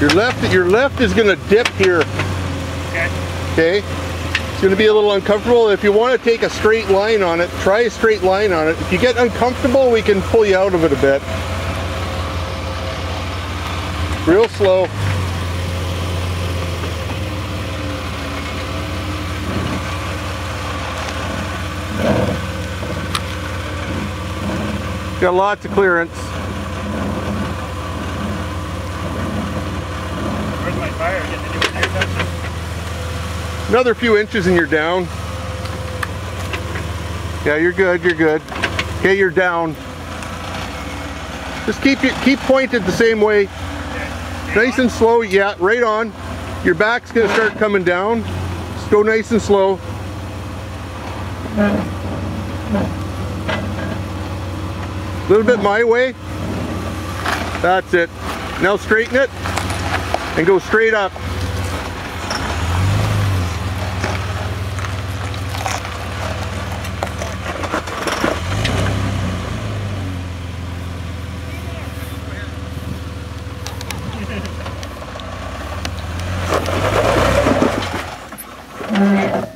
Your left, your left is gonna dip here. Okay. Okay. It's gonna be a little uncomfortable. If you want to take a straight line on it, try a straight line on it. If you get uncomfortable, we can pull you out of it a bit. Real slow. Got lots of clearance. Another few inches and you're down. Yeah, you're good, you're good. Okay, you're down. Just keep it keep pointed the same way. Nice and slow, yeah, right on. Your back's gonna start coming down. Just go nice and slow. A little bit my way. That's it. Now straighten it and go straight up.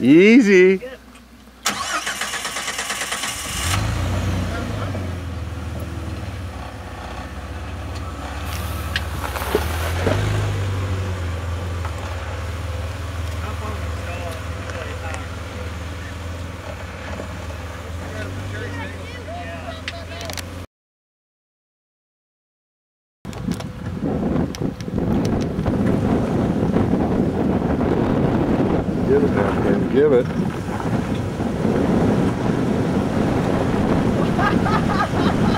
Easy. give it.